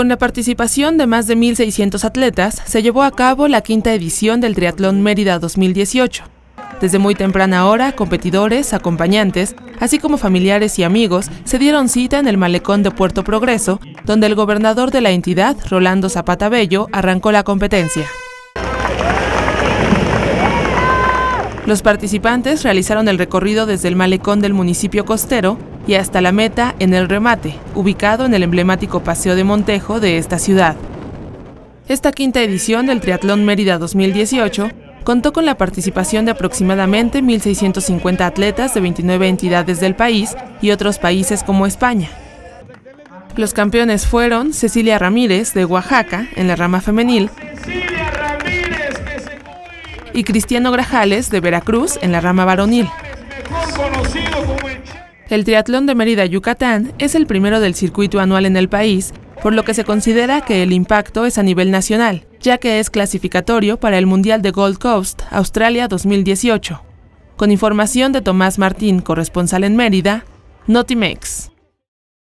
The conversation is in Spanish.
Con la participación de más de 1.600 atletas, se llevó a cabo la quinta edición del Triatlón Mérida 2018. Desde muy temprana hora, competidores, acompañantes, así como familiares y amigos, se dieron cita en el malecón de Puerto Progreso, donde el gobernador de la entidad, Rolando Zapata Bello, arrancó la competencia. Los participantes realizaron el recorrido desde el malecón del municipio costero y hasta la meta en el remate, ubicado en el emblemático Paseo de Montejo de esta ciudad. Esta quinta edición del Triatlón Mérida 2018 contó con la participación de aproximadamente 1.650 atletas de 29 entidades del país y otros países como España. Los campeones fueron Cecilia Ramírez de Oaxaca en la rama femenil y Cristiano Grajales de Veracruz en la rama varonil. El triatlón de Mérida, Yucatán, es el primero del circuito anual en el país, por lo que se considera que el impacto es a nivel nacional, ya que es clasificatorio para el Mundial de Gold Coast, Australia 2018. Con información de Tomás Martín, corresponsal en Mérida, Notimex.